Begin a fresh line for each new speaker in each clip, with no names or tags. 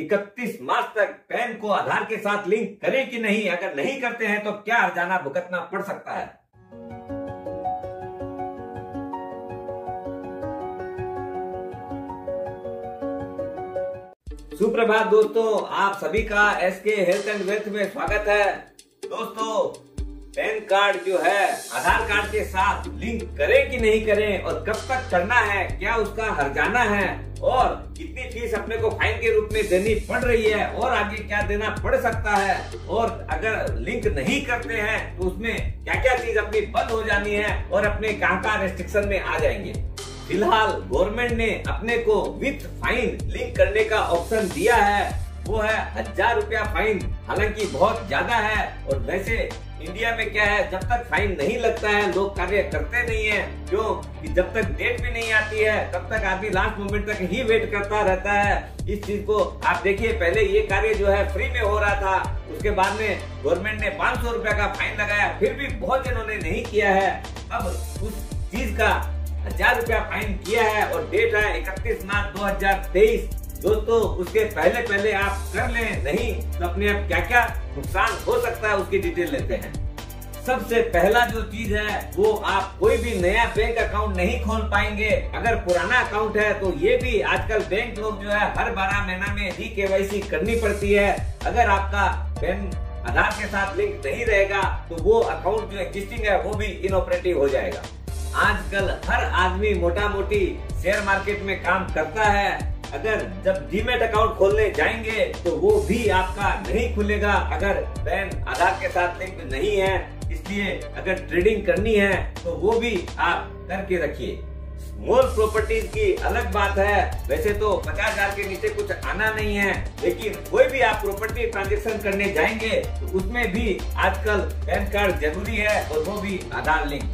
इकतीस मार्च तक पैन को आधार के साथ लिंक करें कि नहीं? अगर नहीं करते हैं तो क्या हरजाना भुगतना पड़ सकता है? सुप्रभात दोस्तों, आप सभी का एस के हेल्थ एंड वेल्थ में स्वागत है। दोस्तों पैन कार्ड जो है, आधार कार्ड के साथ लिंक करें कि नहीं करें और कब तक करना है, क्या उसका हरजाना है और कितनी फ़ीस अपने को फाइन के रूप में देनी पड़ रही है और आगे क्या देना पड़ सकता है और अगर लिंक नहीं करते हैं तो उसमें क्या क्या चीज़ अपनी बंद हो जानी है और अपने कहाँ कहाँ रेस्ट्रिक्शन में आ जाएँगे। फ़िलहाल गवर्नमेंट ने अपने को विथ फाइन लिंक करने का ऑप्शन दिया है। वो है हज़ार रुपया फाइन हालाँकि बहुत ज़्यादा है। और वैसे इंडिया में क्या है, जब तक फाइन नहीं लगता है, लोग कार्य करते नहीं है। क्यों? कि जब तक डेट भी नहीं आती है, तब तक आदमी लास्ट मोमेंट तक ही वेट करता रहता है। इस चीज़ को आप देखिए, पहले ये कार्य जो है फ्री में हो रहा था, उसके बाद में गवर्नमेंट ने पाँच सौ रूपया का फाइन लगाया, फिर भी बहुत जनों ने नहीं किया है। अब उस चीज़ का हज़ार रूपया फाइन किया है और डेट है इकतीस मार्च 2023 दोस्तों उसके पहले पहले आप कर लें, नहीं तो अपने आप क्या क्या नुकसान हो सकता है उसकी डिटेल लेते हैं। सबसे पहला जो चीज़ है, वो आप कोई भी नया बैंक अकाउंट नहीं खोल पाएँगे। अगर पुराना अकाउंट है तो ये भी आजकल बैंक लोग जो है, हर बारह महीना में री के करनी पड़ती है। अगर आपका बैंक आधार के साथ लिंक नहीं रहेगा तो वो अकाउंट जो एग्जिस्टिंग है, वो भी इनऑपरेटिव हो जाएगा। आजकल हर आदमी मोटा मोटी शेयर मार्केट में काम करता है। अगर जब डीमेट अकाउंट खोलने जाएँगे तो वो भी आपका नहीं खुलेगा अगर पैन आधार के साथ लिंक नहीं है। इसलिए अगर ट्रेडिंग करनी है तो वो भी आप करके रखिए। स्मॉल प्रॉपर्टीज़ की अलग बात है। वैसे तो पचास हज़ार के नीचे कुछ आना नहीं है, लेकिन कोई भी आप प्रॉपर्टी ट्रांजेक्शन करने जाएँगे तो उसमें भी आजकल पैन कार्ड ज़रूरी है और वो भी आधार लिंक।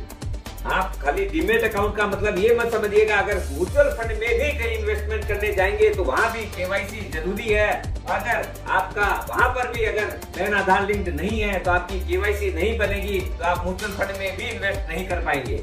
आप खाली डीमेट अकाउंट का मतलब ये मत समझिएगा, अगर म्यूचुअल फंड में भी कहीं इन्वेस्टमेंट करने जाएँगे तो वहाँ भी केवाईसी ज़रूरी है। अगर आपका, वहाँ पर भी अगर पैन आधार लिंक नहीं है तो आपकी केवाईसी नहीं बनेगी तो आप म्यूचुअल फंड में भी इन्वेस्ट नहीं कर पाएँगे।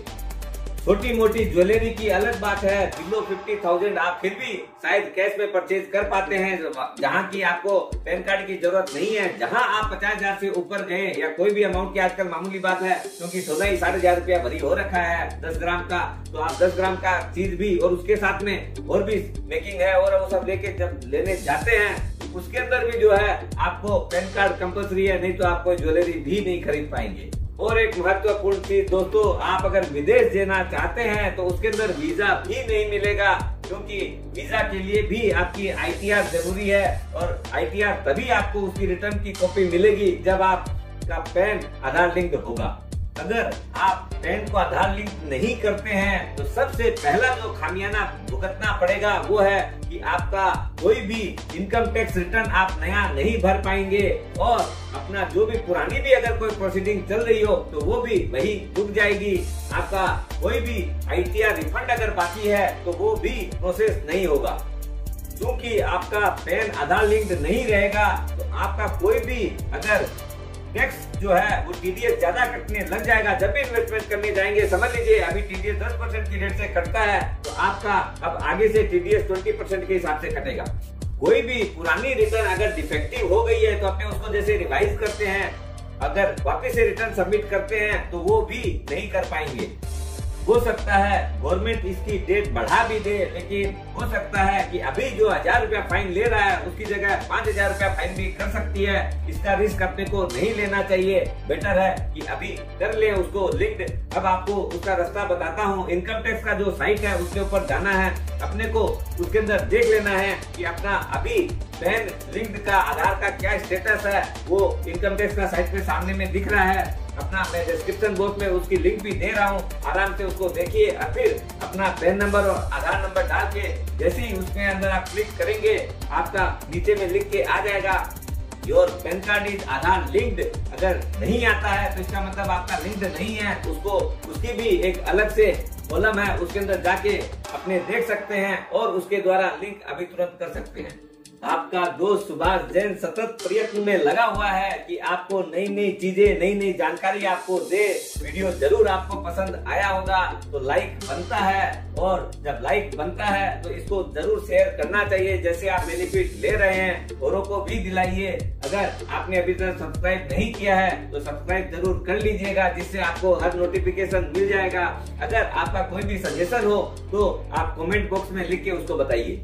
छोटी मोटी ज्वेलरी की अलग बात है। बिलो फिफ्टी थाउज़ेंड आप फिर भी शायद कैश में परचेज कर पाते हैं। जहाँ की आपको पैन कार्ड की ज़रूरत नहीं है। जहाँ आप पचास हज़ार से ऊपर गए या कोई भी अमाउंट की आजकल मामूली बात है, क्योंकि सोलह ही साठ हज़ार रूपया भरी हो रखा है दस ग्राम का तो आप दस ग्राम का चीज़ भी और उसके साथ में और भी मेकिंग है और वो सब लेके जब लेने जाते हैं, उसके अंदर भी जो है आपको पैन कार्ड कंपल्सरी है, नहीं तो आपको ज्वेलरी भी नहीं खरीद पाएँगे। और एक महत्वपूर्ण चीज़, दोस्तों, आप अगर विदेश जाना चाहते हैं तो उसके अंदर वीज़ा भी नहीं मिलेगा, क्योंकि वीज़ा के लिए भी आपकी आईटीआर ज़रूरी है, और आईटीआर तभी आपको उसकी रिटर्न की कॉपी मिलेगी जब आपका पैन आधार लिंक होगा। अगर आप पैन को आधार लिंक नहीं करते हैं तो सबसे पहला जो खामियाना भुगतना पड़ेगा वो है कि आपका कोई भी इनकम टैक्स रिटर्न आप नया नहीं भर पाएँगे और अपना जो भी पुरानी भी अगर कोई प्रोसीडिंग चल रही हो तो वो भी वही रुक जाएगी। आपका कोई भी आईटीआर रिफंड अगर बाकी है तो वो भी प्रोसेस नहीं होगा। क्योंकि आपका पैन आधार लिंक नहीं रहेगा तो आपका कोई भी अगर टैक्स जो है, वो टीडीएस ज़्यादा कटने लग जाएगा। जब भी इन्वेस्टमेंट करने जाएँगे, समझ लीजिए, अभी टीडीएस दस परसेंट की रेट से कटता है तो आपका अब आगे से टीडीएस ट्वेंटी परसेंट के हिसाब से कटेगा। कोई भी पुरानी रिटर्न अगर डिफेक्टिव हो गई है तो अपने उसको जैसे रिवाइज करते हैं, अगर वापिस से रिटर्न सबमिट करते हैं तो वो भी नहीं कर पाएँगे। हो सकता है गवर्नमेंट इसकी डेट बढ़ा भी दे, लेकिन हो सकता है कि अभी जो हज़ार रुपया फाइन ले रहा है, उसकी जगह पाँच हज़ार रुपया फाइन भी कर सकती है। इसका रिस्क अपने को नहीं लेना चाहिए। बेटर है कि अभी कर ले उसको लिंक्ड अब आपको उसका रास्ता बताता हूँ। इनकम टैक्स का जो साइट है, उसके ऊपर जाना है। अपने को उसके अंदर देख लेना है कि अपना अभी पैन लिंक्ड का आधार का क्या स्टेटस है। वो इनकम टैक्स का साइट पे सामने में दिख रहा है। अपना मैं डिस्क्रिप्शन बॉक्स में उसकी लिंक भी दे रहा हूँ। आराम से उसको देखिए और फिर अपना पैन नंबर और आधार नंबर डाल के जैसे ही उसके अंदर आप क्लिक करेंगे, आपका नीचे में लिख के आ जाएगा। Your PAN card is Aadhaar linked अगर नहीं आता है तो इसका मतलब आपका लिंक्ड नहीं है। उसको, उसकी भी एक अलग से कॉलम है। उसके अंदर जाके अपने देख सकते हैं और उसके द्वारा लिंक अभी तुरंत कर सकते हैं। आपका दोस्त सुभाष जैन सतत प्रयत्न में लगा हुआ है कि आपको नई नई चीज़ें नई नई जानकारी आपको दे। वीडियो ज़रूर आपको पसंद आया होगा तो लाइक बनता है और जब लाइक बनता है तो इसको ज़रूर शेयर करना चाहिए। जैसे आप बेनिफिट ले रहे हैं, औरों को भी दिलाइए। अगर आपने अभी तक सब्सक्राइब नहीं किया है तो सब्सक्राइब ज़रूर कर लीजिएगा, जिससे आपको हर नोटिफिकेशन मिल जाएगा। अगर आपका कोई भी सजेशन हो तो आप कमेंट बॉक्स में लिख के उसको बताइए।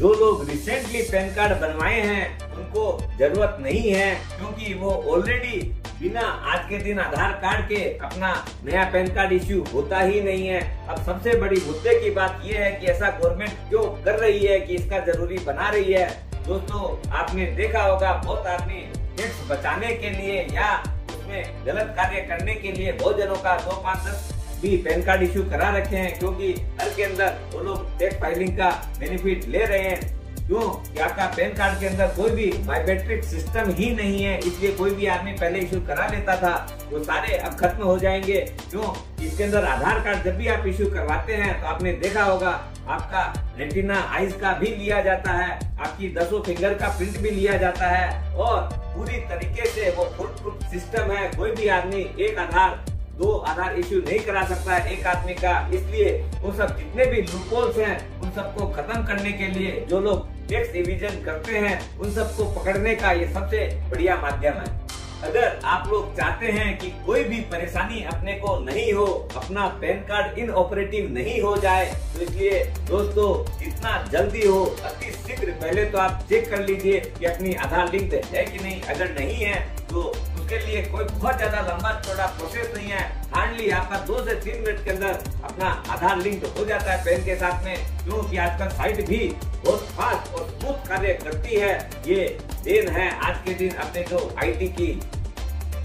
जो लोग रिसेंटली पैन कार्ड बनवाए हैं, उनको ज़रूरत नहीं है, क्योंकि वो ऑलरेडी बिना आज के दिन आधार कार्ड के अपना नया पैन कार्ड इश्यू होता ही नहीं है। अब सबसे बड़ी मुद्दे की बात यह है कि ऐसा गवर्नमेंट क्यों कर रही है कि इसका ज़रूरी बना रही है? दोस्तों, आपने देखा होगा, बहुत आदमी टैक्स बचाने के लिए या उसमें गलत कार्य करने के लिए बहुत जनों का दो पाँच दस भी पैन कार्ड इश्यू करा रखे हैं, क्योंकि हर के अंदर वो लोग टैक्स फाइलिंग का बेनिफिट ले रहे हैं। क्यों? कि आपका पैन कार्ड के अंदर कोई भी बायोमेट्रिक सिस्टम ही नहीं है, इसलिए कोई भी आदमी पहले इश्यू करा लेता था, वो सारे अब खत्म हो जाएँगे। क्यों? इसके अंदर आधार कार्ड जब भी आप इश्यू करवाते हैं तो आपने देखा होगा, आपका रेटिना आइज़ का भी लिया जाता है, आपकी दसों फिंगर का प्रिंट भी लिया जाता है, और पूरी तरीके से वो फुल प्रूफ सिस्टम है, कोई भी आदमी एक आधार दो आधार इश्यू नहीं करा सकता है एक आदमी का। इसलिए वो सब जितने भी लूपोल्स हैं, उन सबको खत्म करने के लिए जो लोग टैक्स डिविजन करते हैं, उन सबको पकड़ने का ये सबसे बढ़िया माध्यम है। अगर आप लोग चाहते हैं कि कोई भी परेशानी अपने को नहीं हो, अपना पैन कार्ड इन ऑपरेटिव नहीं हो जाए तो इसलिए दोस्तों जितना जल्दी हो, अति शीघ्र पहले तो आप चेक कर लीजिए कि अपनी आधार लिंक है कि नहीं। अगर नहीं है तो उसके लिए कोई बहुत ज़्यादा लंबा चौड़ा प्रोसेस नहीं है। हार्डली आपका दो से तीन मिनट के अंदर अपना आधार लिंक हो जाता है पैन के साथ में, क्योंकि आजकल साइट भी बहुत फास्ट और स्मूथ कार्य करती है। ये देन है, आज के दिन अपने जो आईटी की।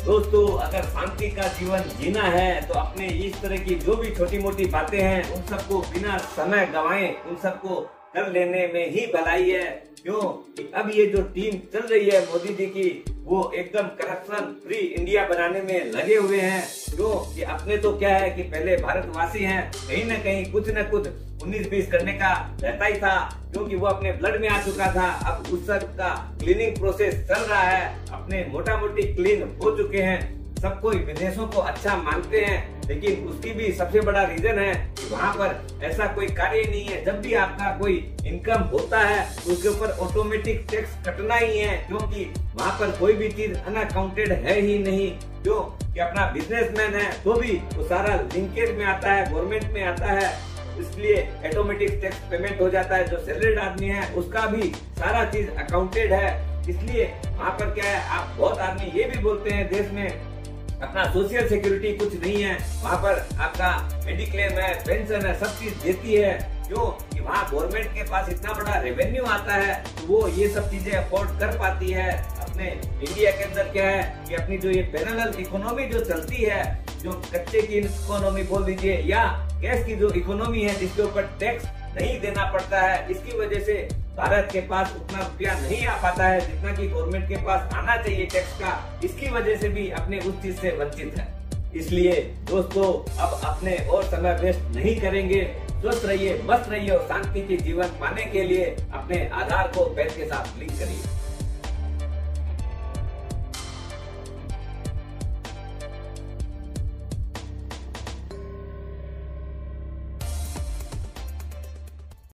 दोस्तों, अगर शांति का जीवन जीना है तो अपने इस तरह की जो भी छोटी मोटी बातें हैं, उन सबको बिना समय गवाए, उन सबको कर लेने में ही भलाई है। क्यों? अब ये जो टीम चल रही है मोदी जी की वो एकदम करप्शन फ्री इंडिया बनाने में लगे हुए हैं। क्यों कि अपने तो क्या है कि पहले भारतवासी हैं, कहीं न कहीं कुछ न कुछ उन्नीस बीस करने का रहता ही था। क्योंकि वो अपने ब्लड में आ चुका था। अब उस सब का क्लीनिंग प्रोसेस चल रहा है। अपने मोटा मोटी क्लीन हो चुके हैं। सब कोई विदेशों को अच्छा मानते हैं, लेकिन उसकी भी सबसे बड़ा रीजन है कि वहाँ पर ऐसा कोई कार्य नहीं है। जब भी आपका कोई इनकम होता है तो उसके ऊपर ऑटोमेटिक टैक्स कटना ही है, क्योंकि वहाँ पर कोई भी चीज़ अनअकाउंटेड है ही नहीं। क्यों कि अपना बिजनेसमैन है तो भी वो सारा लिंकेज में आता है गवर्नमेंट में आता है, इसलिए ऑटोमेटिक टैक्स पेमेंट हो जाता है। जो सैलरीड आदमी है, उसका भी सारा चीज़ अकाउंटेड है। इसलिए वहाँ पर क्या है, आप बहुत आदमी ये भी बोलते हैं, देश में अपना सोशल सिक्योरिटी कुछ नहीं है। वहाँ पर आपका मेडिक्लेम है पेंशन है, सब चीज़ देती है। क्यों? कि वहाँ गवर्नमेंट के पास इतना बड़ा रेवेन्यू आता है तो वो ये सब चीज़ें अफोर्ड कर पाती है। अपने इंडिया के अंदर क्या है कि अपनी जो ये पैरल इकोनॉमी जो चलती है, जो कच्चे की इकोनॉमी बोल दीजिए, या गैस की जो इकोनॉमी है, जिसके ऊपर टैक्स नहीं देना पड़ता है, इसकी वजह से भारत के पास उतना रुपया नहीं आ पाता है, जितना कि गवर्नमेंट के पास आना चाहिए टैक्स का, इसकी वजह से भी अपने उस चीज़ से वंचित है। इसलिए दोस्तों, अब अपने और समय वेस्ट नहीं करेंगे। स्वस्थ रहिए, मस्त रहिए और शांति के जीवन पाने के लिए अपने आधार को पैन के साथ लिंक करिए।